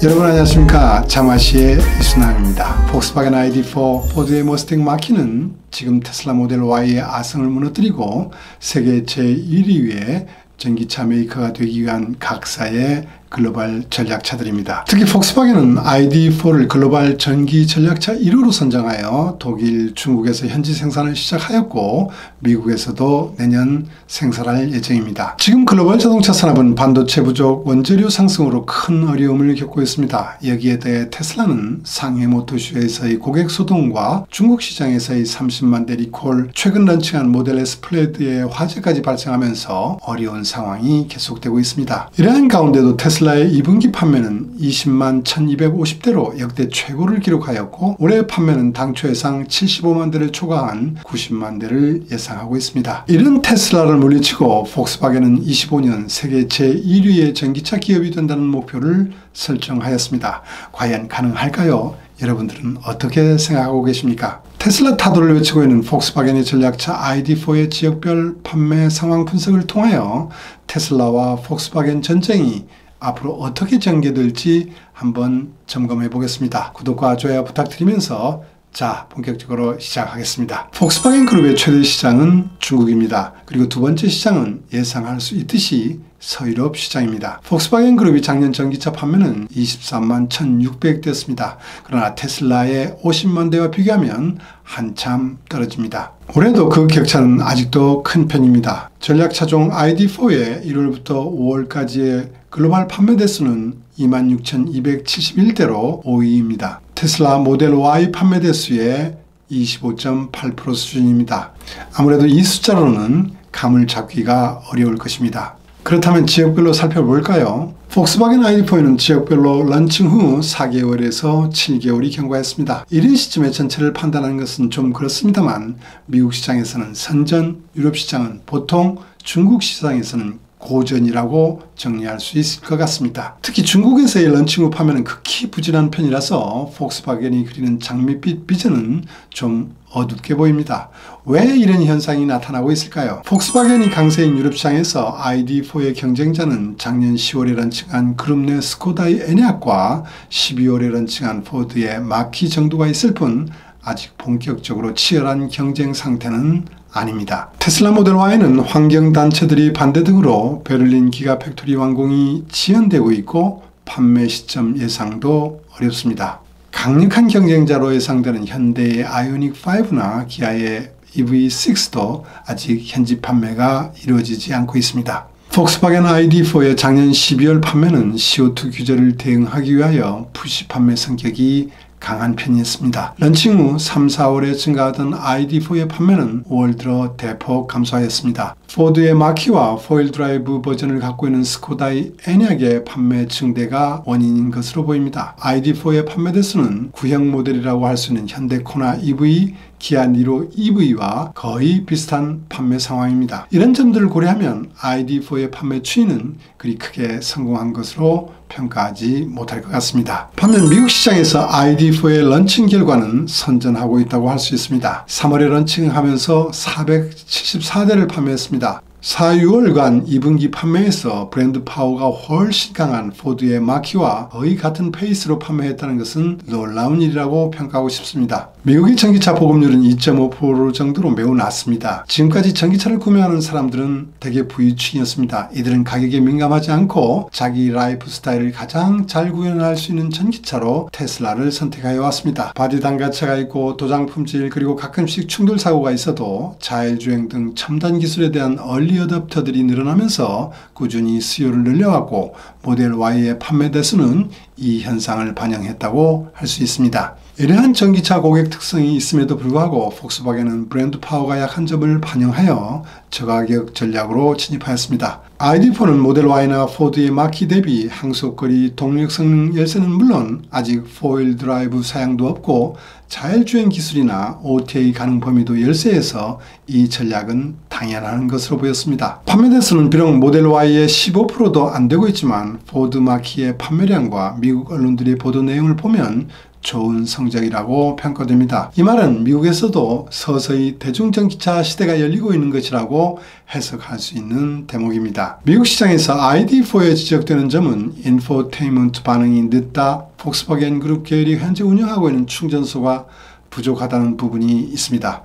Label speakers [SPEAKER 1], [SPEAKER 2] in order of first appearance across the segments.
[SPEAKER 1] 여러분 안녕하십니까 자마시의 이순남입니다. 폭스바겐 ID4 포드의 머스탱 Mach-E는 지금 테슬라 모델 Y의 아성을 무너뜨리고 세계 제1위의 전기차 메이커가 되기 위한 각사의 글로벌 전략차들입니다. 특히 폭스바겐은 ID4를 글로벌 전기 전략차 1호로 선정하여 독일, 중국에서 현지 생산을 시작하였고 미국에서도 내년 생산할 예정입니다. 지금 글로벌 자동차 산업은 반도체 부족, 원재료 상승으로 큰 어려움을 겪고 있습니다. 여기에 대해 테슬라는 상해 모터쇼에서의 고객 소동과 중국 시장에서의 30만 대 리콜, 최근 런칭한 모델 S Plaid의 화재까지 발생하면서 어려운 상황이 계속되고 있습니다. 이러한 가운데도 테슬라 테슬라의 2분기 판매는 20만 1250대로 역대 최고를 기록하였고 올해 판매는 당초 예상 75만 대를 초과한 90만 대를 예상하고 있습니다. 이런 테슬라를 물리치고 폭스바겐은 25년 세계 제1위의 전기차 기업이 된다는 목표를 설정하였습니다. 과연 가능할까요? 여러분들은 어떻게 생각하고 계십니까? 테슬라 타도를 외치고 있는 폭스바겐의 전략차 ID4의 지역별 판매 상황 분석을 통하여 테슬라와 폭스바겐 전쟁이 앞으로 어떻게 전개될지 한번 점검해 보겠습니다. 구독과 좋아요 부탁드리면서 자 본격적으로 시작하겠습니다. 폭스바겐 그룹의 최대 시장은 중국입니다. 그리고 두 번째 시장은 예상할 수 있듯이 서유럽 시장입니다. 폭스바겐 그룹이 작년 전기차 판매는 23만 1600대였습니다. 그러나 테슬라의 50만 대와 비교하면 한참 떨어집니다. 올해도 그 격차는 아직도 큰 편입니다. 전략 차종 ID4의 1월부터 5월까지의 글로벌 판매 대수는 26,271대로 5위입니다. 테슬라 모델 Y 판매 대수의 25.8% 수준입니다. 아무래도 이 숫자로는 감을 잡기가 어려울 것입니다. 그렇다면 지역별로 살펴볼까요? 폭스바겐 ID4는 지역별로 런칭 후 4개월에서 7개월이 경과했습니다. 이른 시점에 전체를 판단하는 것은 좀 그렇습니다만 미국 시장에서는 선전, 유럽 시장은 보통 중국 시장에서는 고전이라고 정리할 수 있을 것 같습니다. 특히 중국에서의 런칭 후 판매는 극히 부진한 편이라서 폭스바겐이 그리는 장밋빛 비전은 좀 어둡게 보입니다. 왜 이런 현상이 나타나고 있을까요? 폭스바겐이 강세인 유럽 시장에서 ID4의 경쟁자는 작년 10월에 런칭한 그룹 내 스코다의 Enyaq과 12월에 런칭한 포드의 Mach-E 정도가 있을 뿐 아직 본격적으로 치열한 경쟁 상태는 아닙니다. 테슬라 모델 Y는 환경단체들의 반대 등으로 베를린 기가 팩토리 완공이 지연되고 있고 판매 시점 예상도 어렵습니다. 강력한 경쟁자로 예상되는 현대의 아이오닉 5나 기아의 EV6도 아직 현지 판매가 이루어지지 않고 있습니다. 폭스바겐 ID4의 작년 12월 판매는 CO2 규제를 대응하기 위하여 push 판매 성격이 강한 편이었습니다. 런칭 후 3, 4월에 증가하던 ID4의 판매는 5월 들어 대폭 감소하였습니다. 포드의 Mach-E와 four wheel drive 버전을 갖고 있는 스코다의 Enyaq의 판매 증대가 원인인 것으로 보입니다. ID4의 판매 대수는 구형 모델이라고 할 수 있는 현대 코나 EV, 기아 니로 EV와 거의 비슷한 판매 상황입니다. 이런 점들을 고려하면 ID4의 판매 추이는 그리 크게 성공한 것으로 평가하지 못할 것 같습니다. 반면 미국 시장에서 ID4의 런칭 결과는 선전하고 있다고 할 수 있습니다. 3월에 런칭하면서 474대를 판매했습니다. 4, 6월간 2분기 판매에서 브랜드 파워가 훨씬 강한 포드의 Mach-E와 거의 같은 페이스로 판매했다는 것은 놀라운 일이라고 평가하고 싶습니다. 미국의 전기차 보급률은 2.5% 정도로 매우 낮습니다. 지금까지 전기차를 구매하는 사람들은 대개 부유층이었습니다. 이들은 가격에 민감하지 않고 자기 라이프 스타일을 가장 잘 구현할 수 있는 전기차로 테슬라를 선택하여 왔습니다. 바디 단차가 있고 도장 품질 그리고 가끔씩 충돌 사고가 있어도 자율주행 등 첨단 기술에 대한 얼리 어답터들이 늘어나면서 꾸준히 수요를 늘려왔고 모델 Y의 판매 대수는 이 현상을 반영했다고 할 수 있습니다. 이러한 전기차 고객 특성이 있음에도 불구하고 폭스바겐은 브랜드 파워가 약한 점을 반영하여 저가격 전략으로 진입하였습니다. ID4는 모델 Y나 포드의 Mach-E 대비 항속거리 동력 성능 열세는 물론 아직 four wheel drive 사양도 없고 자율주행 기술이나 OTA 가능 범위도 열세여서 이 전략은 당연한 것으로 보였습니다. 판매 대수는 비록 모델 Y의 15%도 안 되고 있지만 포드 Mach-E의 판매량과 미국 언론들의 보도 내용을 보면 좋은 성적이라고 평가됩니다. 이 말은 미국에서도 서서히 대중전기차 시대가 열리고 있는 것이라고 해석할 수 있는 대목입니다. 미국 시장에서 ID4에 지적되는 점은 인포테인먼트 반응이 늦다, 폭스바겐 그룹 계열이 현재 운영하고 있는 충전소가 부족하다는 부분이 있습니다.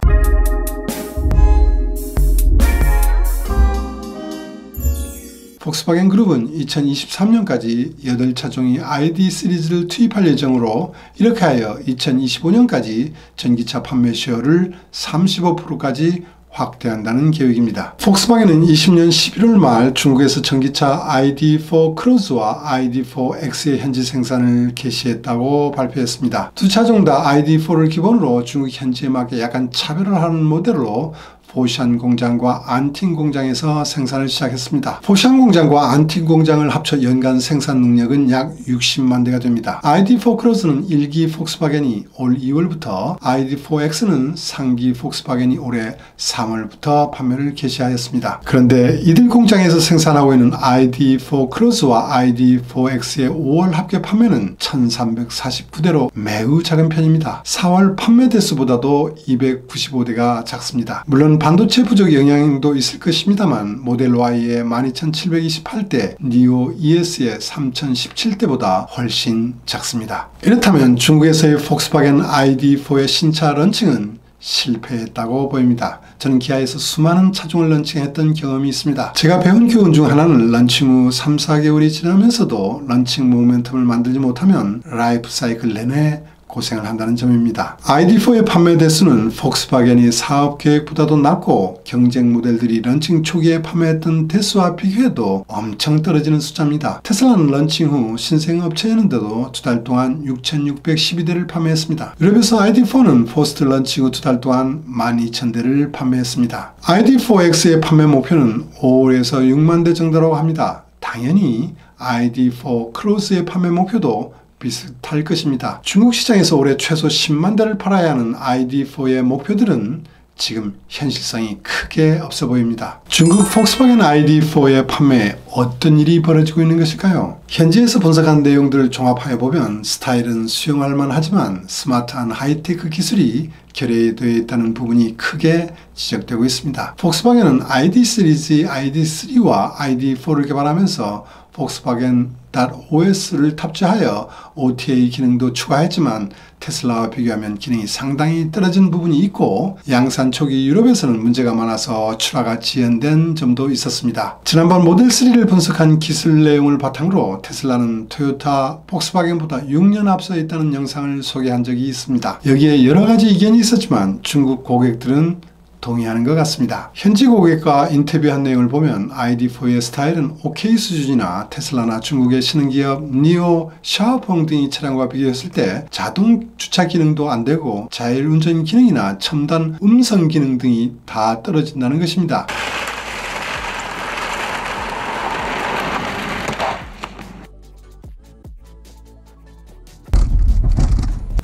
[SPEAKER 1] 폭스바겐 그룹은 2023년까지 8차종이 ID 시리즈를 투입할 예정으로 이렇게 하여 2025년까지 전기차 판매 시효를 35%까지 확대한다는 계획입니다. 폭스바겐은 20년 11월 말 중국에서 전기차 ID4 크루즈와 ID4X의 현지 생산을 개시했다고 발표했습니다. 두 차종 다 ID4를 기본으로 중국 현지에 맞게 약간 차별을 하는 모델로 포시안 공장과 안틴 공장에서 생산을 시작했습니다. 포시안 공장과 안틴 공장을 합쳐 연간 생산 능력은 약 60만 대가 됩니다. ID4 크로스는 1기 폭스바겐이 올 2월부터 ID4X는 상기 폭스바겐이 올해 3월부터 판매를 개시하였습니다. 그런데 이들 공장에서 생산하고 있는 ID4 크로스와 ID4X의 5월 합계 판매는 1349대로 매우 작은 편입니다. 4월 판매 대수보다도 295대가 작습니다. 물론 반도체 부족 영향도 있을 것입니다만 모델 Y의 12728대, 니오 ES의 3017대보다 훨씬 작습니다. 이렇다면 중국에서의 폭스바겐 ID4의 신차 런칭은 실패했다고 보입니다. 저는 기아에서 수많은 차종을 런칭했던 경험이 있습니다. 제가 배운 교훈 중 하나는 런칭 후 3, 4개월이 지나면서도 런칭 모멘텀을 만들지 못하면 라이프 사이클 내내 고생을 한다는 점입니다. ID4의 판매 대수는 폭스바겐이 사업 계획보다도 낮고 경쟁 모델들이 런칭 초기에 판매했던 대수와 비교해도 엄청 떨어지는 숫자입니다. 테슬라는 런칭 후 신생 업체였는데도 두 달 동안 6,612대를 판매했습니다. 유럽에서 ID4는 post 런칭 후 두 달 동안 12,000대를 판매했습니다. ID4X의 판매 목표는 5월에서 6만 대 정도라고 합니다. 당연히 ID4 크로스의 판매 목표도 비슷할 것입니다. 중국 시장에서 올해 최소 10만 대를 팔아야 하는 ID4의 목표들은 지금 현실성이 크게 없어 보입니다. 중국 폭스바겐 ID4의 판매에 어떤 일이 벌어지고 있는 것일까요? 현지에서 분석한 내용들을 종합하여 보면 스타일은 수용할 만하지만 스마트한 하이테크 기술이 결여되어 있다는 부분이 크게 지적되고 있습니다. 폭스바겐은 ID 시리즈 ID3와 ID4를 개발하면서 폭스바겐 .os를 탑재하여 OTA 기능도 추가했지만 테슬라와 비교하면 기능이 상당히 떨어진 부분이 있고 양산 초기 유럽에서는 문제가 많아서 출하가 지연된 점도 있었습니다. 지난번 모델 3를 분석한 기술 내용을 바탕으로 테슬라는 토요타 폭스바겐보다 6년 앞서 있다는 영상을 소개한 적이 있습니다. 여기에 여러 가지 이견이 있었지만 중국 고객들은 동의하는 것 같습니다. 현지 고객과 인터뷰한 내용을 보면 ID4의 스타일은 OK 수준이나 테슬라나 중국의 신흥기업 니오, 샤오펑 등의 차량과 비교했을 때 자동 주차 기능도 안 되고 자율운전 기능이나 첨단 음성 기능 등이 다 떨어진다는 것입니다.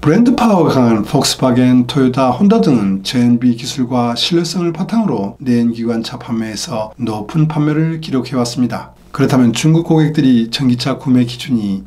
[SPEAKER 1] 브랜드 파워가 강한 폭스바겐, 토요타, 혼다 등은 JNB 기술과 신뢰성을 바탕으로 내연 기관차 판매에서 높은 판매를 기록해왔습니다. 그렇다면 중국 고객들이 전기차 구매 기준이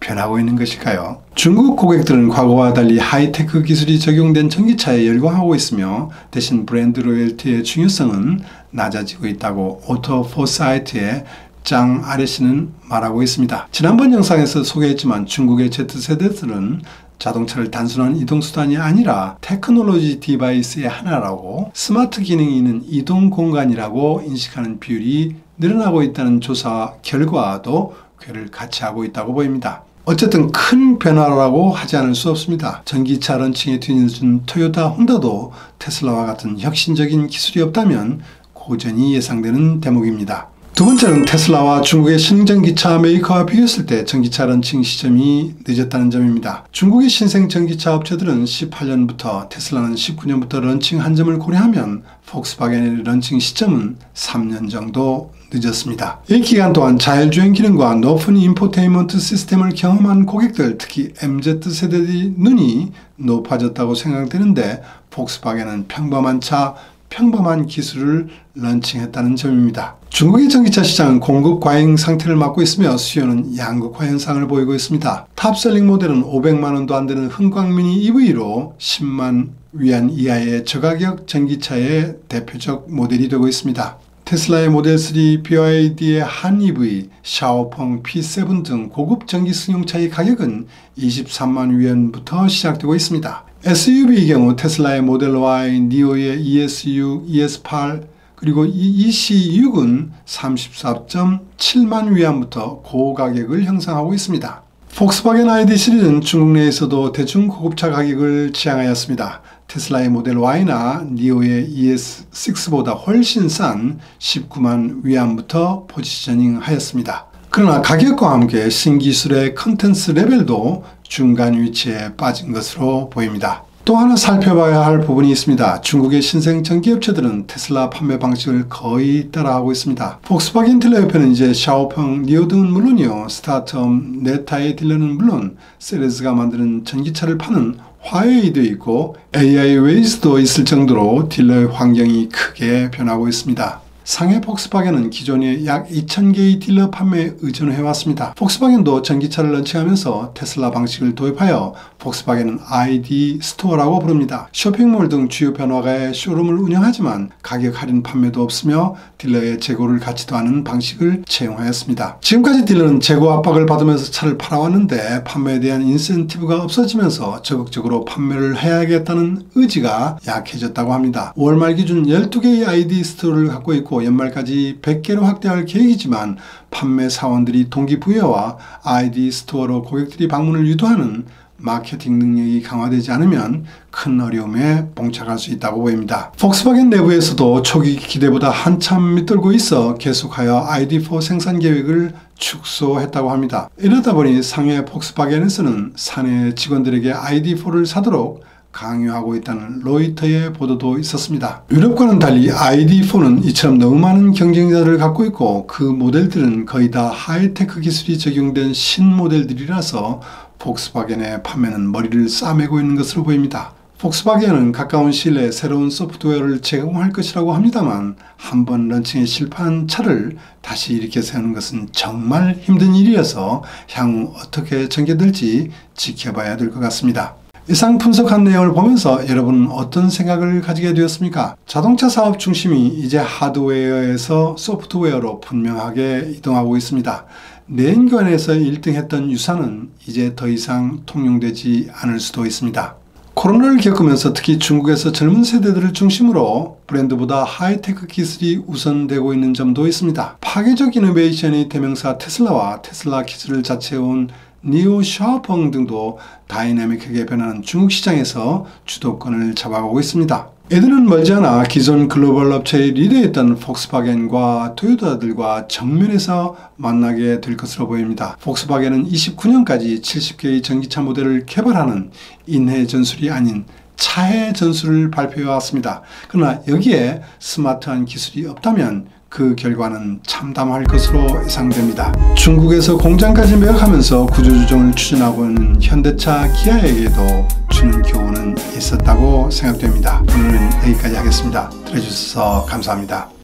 [SPEAKER 1] 변하고 있는 것일까요? 중국 고객들은 과거와 달리 하이테크 기술이 적용된 전기차에 열광하고 있으며 대신 브랜드 loyalty의 중요성은 낮아지고 있다고 오토 포사이트의 장 아레시는 말하고 있습니다. 지난번 영상에서 소개했지만 중국의 Z세대들은 자동차를 단순한 이동수단이 아니라 테크놀로지 device의 하나라고 스마트 기능이 있는 이동 공간이라고 인식하는 비율이 늘어나고 있다는 조사 결과도 궤를 같이 하고 있다고 보입니다. 어쨌든 큰 변화라고 하지 않을 수 없습니다. 전기차 런칭에 뒤늦은 토요타 혼다도 테슬라와 같은 혁신적인 기술이 없다면 고전이 예상되는 대목입니다. 두 번째는 테슬라와 중국의 신전기차 메이커와 비교했을 때 전기차 런칭 시점이 늦었다는 점입니다. 중국의 신생 전기차 업체들은 18년부터 테슬라는 19년부터 런칭한 점을 고려하면 폭스바겐의 런칭 시점은 3년 정도 늦었습니다. 이 기간 동안 자율주행 기능과 높은 인포테인먼트 시스템을 경험한 고객들 특히 MZ세대들이 눈이 높아졌다고 생각되는데 폭스바겐은 평범한 차 평범한 기술을 런칭했다는 점입니다. 중국의 전기차 시장은 공급 과잉 상태를 맞고 있으며 수요는 양극화 현상을 보이고 있습니다. 탑셀링 모델은 500만원도 안 되는 흥광미니 EV로 10만 위안 이하의 저가격 전기차의 대표적 모델이 되고 있습니다. 테슬라의 모델 3, BYD의 한 EV, 샤오펑 P7 등 고급 전기 승용차의 가격은 23만 위안부터 시작되고 있습니다. SUV의 경우 테슬라의 모델 Y, 니오의 ES6, ES8 그리고 이 EC6은 34.7만 위안부터 고가격을 형성하고 있습니다. 폭스바겐 ID 시리즈는 중국 내에서도 대중 고급차 가격을 지향하였습니다. 테슬라의 모델 Y나 니오의 ES6보다 훨씬 싼 19만 위안부터 포지셔닝 하였습니다. 그러나 가격과 함께 신기술의 컨텐츠 레벨도 중간 위치에 빠진 것으로 보입니다. 또 하나 살펴봐야 할 부분이 있습니다. 중국의 신생 전기차 업체들은 테슬라 판매 방식을 거의 따라하고 있습니다. 폭스바겐 딜러 협회는 이제 샤오펑, 니오 등은 물론이요. 스타트업, 네타의 딜러는 물론 세레스가 만드는 전기차를 파는 화웨이도 있고 아이웨이스도 있을 정도로 딜러 환경이 크게 변하고 있습니다. 상해 폭스바겐은 기존에 약 2,000개의 딜러 판매에 의존해 왔습니다. 폭스바겐도 전기차를 런칭하면서 테슬라 방식을 도입하여 폭스바겐은 ID 스토어라고 부릅니다. 쇼핑몰 등 주요 번화가의 쇼룸을 운영하지만 가격 할인 판매도 없으며 딜러의 재고를 갖지도 않은 방식을 채용하였습니다. 지금까지 딜러는 재고 압박을 받으면서 차를 팔아왔는데 판매에 대한 인센티브가 없어지면서 적극적으로 판매를 해야겠다는 의지가 약해졌다고 합니다. 월말 기준 12개의 ID 스토어를 갖고 있고 있고 연말까지 100개로 확대할 계획이지만 판매 사원들이 동기부여와 아이디 스토어로 고객들이 방문을 유도하는 마케팅 능력이 강화되지 않으면 큰 어려움에 봉착할 수 있다고 보입니다. 폭스바겐 내부에서도 초기 기대보다 한참 밑돌고 있어 계속하여 ID4 생산 계획을 축소했다고 합니다. 이러다 보니 상해 폭스바겐에서는 사내 직원들에게 ID4를 사도록 강요하고 있다는 로이터의 보도도 있었습니다. 유럽과는 달리 ID4는 이처럼 너무 많은 경쟁자를 갖고 있고 그 모델들은 거의 다 하이테크 기술이 적용된 신모델들이라서 폭스바겐의 판매는 머리를 싸매고 있는 것으로 보입니다. 폭스바겐은 가까운 시일 내에 새로운 소프트웨어를 제공할 것이라고 합니다만 한 번 런칭에 실패한 차를 다시 일으켜 세우는 것은 정말 힘든 일이어서 향후 어떻게 전개될지 지켜봐야 될 것 같습니다. 이상 분석한 내용을 보면서 여러분은 어떤 생각을 가지게 되었습니까? 자동차 사업 중심이 이제 하드웨어에서 소프트웨어로 분명하게 이동하고 있습니다. 내연관에서 1등 했던 유산은 이제 더 이상 통용되지 않을 수도 있습니다. 코로나를 겪으면서 특히 중국에서 젊은 세대들을 중심으로 브랜드보다 하이테크 기술이 우선되고 있는 점도 있습니다. 파괴적 이노베이션의 대명사 테슬라와 테슬라 기술을 자체해온 니오 샤오펑 등도 다이내믹하게 변하는 중국 시장에서 주도권을 잡아가고 있습니다. 이들은 멀지 않아 기존 글로벌 업체의 리더였던 폭스바겐과 토요타들과 정면에서 만나게 될 것으로 보입니다. 폭스바겐은 29년까지 70개의 전기차 모델을 개발하는 인해 전술이 아닌 차해 전술을 발표해 왔습니다. 그러나 여기에 스마트한 기술이 없다면 그 결과는 참담할 것으로 예상됩니다. 중국에서 공장까지 매각하면서 구조조정을 추진하고 있는 현대차 기아에게도 주는 교훈은 있었다고 생각됩니다. 오늘은 여기까지 하겠습니다. 들어주셔서 감사합니다.